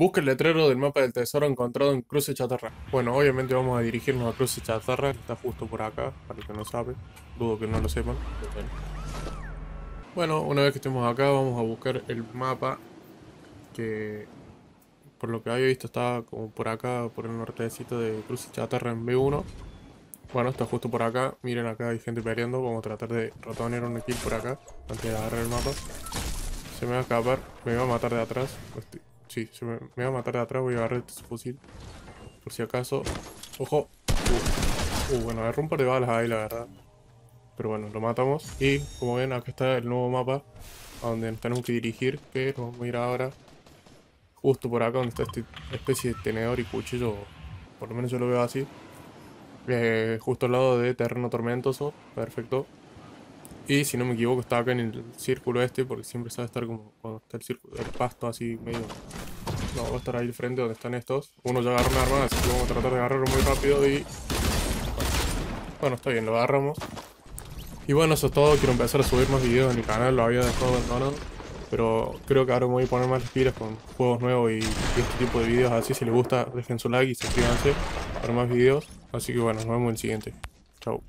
Busca el letrero del mapa del tesoro encontrado en Cruce Chatarra. Bueno, obviamente vamos a dirigirnos a Cruce Chatarra, que está justo por acá, para el que no sabe. Dudo que no lo sepan. Bueno, una vez que estemos acá, vamos a buscar el mapa que, por lo que había visto, está como por acá, por el nortecito de Cruce Chatarra en B1. Bueno, está justo por acá. Miren, acá hay gente peleando. Vamos a tratar de ratonear un kill por acá, antes de agarrar el mapa. Se me va a escapar, me va a matar de atrás. Sí, se me, va a matar de atrás, voy a agarrar este fusil. Por si acaso. ¡Ojo! Uh, uh, bueno, agarré un par de balas ahí, la verdad. Pero bueno, lo matamos. Y como ven, acá está el nuevo mapa. A donde nos tenemos que dirigir. Que vamos a ir ahora. Justo por acá donde está esta especie de tenedor y cuchillo. Por lo menos yo lo veo así. Eh, justo al lado de terreno tormentoso. Perfecto. Y si no me equivoco está acá en el círculo este, porque siempre sabe estar como cuando está el, círculo, el pasto así medio... No, va a estar ahí al frente donde están estos. Uno ya agarró una arma, así que vamos a tratar de agarrarlo muy rápido y... Bueno, está bien, lo agarramos. Y bueno, eso es todo. Quiero empezar a subir más videos en mi canal, lo había dejado abandonado. Pero creo que ahora me voy a poner más pilas con juegos nuevos y, y, este tipo de videos así. Si les gusta, dejen su like y suscríbanse para más videos. Así que bueno, nos vemos en el siguiente. Chau.